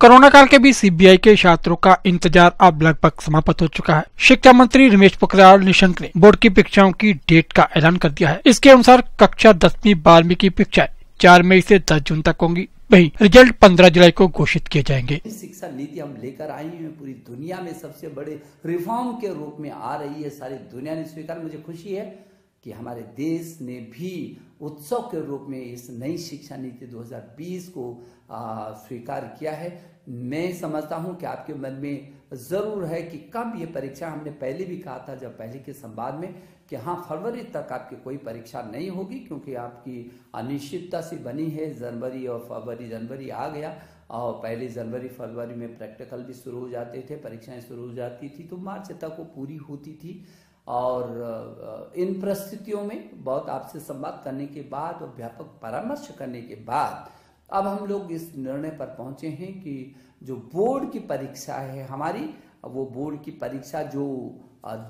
Corona काल के बीच CBI के छात्रों का इंतज़ार अब लगभग समाप्त हो चुका है। शिक्षा मंत्री रमेश पोखरियाल निशंक ने बोर्ड की परीक्षाओं की डेट का ऐलान कर दिया है। इसके अनुसार कक्षा दसवीं बारहवीं की परीक्षाएँ चार मई से दस जून तक होंगी। वही रिज़ल्ट पंद्रह जुलाई को घोषित किए जाएँगे। शिक्षा नीति हम लेकर आई हैं। पूरी दुनिया में सबसे बड़े रिफॉर्म के रूप में आ रही है। सारी दुनिया ने स्वीकार। मुझे खुशी है कि हमारे देश ने भी उत्सव के रूप में इस नई शिक्षा नीति 2020 को स्वीकार किया है। मैं समझता हूँ कि आपके मन में ज़रूर है कि कब ये परीक्षा, हमने पहले भी कहा था जब पहले के संवाद में कि हाँ फरवरी तक आपकी कोई परीक्षा नहीं होगी क्योंकि आपकी अनिश्चितता सी बनी है। जनवरी और फरवरी, जनवरी आ गया और पहले जनवरी, फरवरी में प्रैक्टिकल भी शुरू हो जाते थे, परीक्षाएँ शुरू हो जाती थी तो मार्च तक वो पूरी होती थी। और इन परिस्थितियों में बहुत आपसे संवाद करने के बाद और व्यापक परामर्श करने के बाद अब हम लोग इस निर्णय पर पहुँचे हैं कि जो बोर्ड की परीक्षा है हमारी, वो बोर्ड की परीक्षा जो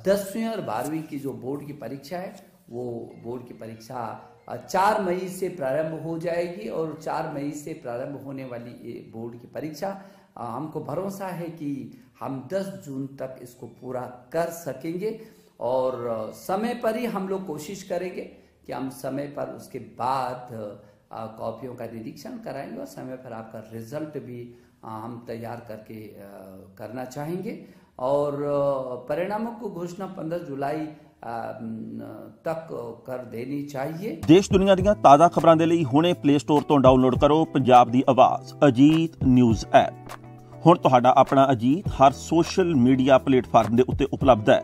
दसवीं और बारहवीं की जो बोर्ड की परीक्षा है, वो बोर्ड की परीक्षा चार मई से प्रारंभ हो जाएगी और चार मई से प्रारंभ होने वाली ये बोर्ड की परीक्षा हमको भरोसा है कि हम 10 जून तक इसको पूरा कर सकेंगे। और समय पर ही हम लोग कोशिश करेंगे कि हम समय पर उसके बाद कॉपियों का निरीक्षण कराएंगे और समय पर आपका रिजल्ट भी हम तैयार करके करना चाहेंगे और परिणामों को घोषणा 15 जुलाई ਤੱਕ ਕਰ ਦੇਣੀ ਚਾਹੀਏ ਦੇਸ਼ ਦੁਨੀਆ ਦੀਆਂ ਤਾਜ਼ਾ ਖਬਰਾਂ ਦੇ ਲਈ ਹੁਣੇ ਪਲੇ ਸਟੋਰ ਤੋਂ ਡਾਊਨਲੋਡ ਕਰੋ ਪੰਜਾਬ ਦੀ ਆਵਾਜ਼ ਅਜੀਤ ਨਿਊਜ਼ ਐਪ ਹੁਣ ਤੁਹਾਡਾ ਆਪਣਾ ਅਜੀਤ ਹਰ ਸੋਸ਼ਲ ਮੀਡੀਆ ਪਲੇਟਫਾਰਮ ਦੇ ਉੱਤੇ ਉਪਲਬਧ ਹੈ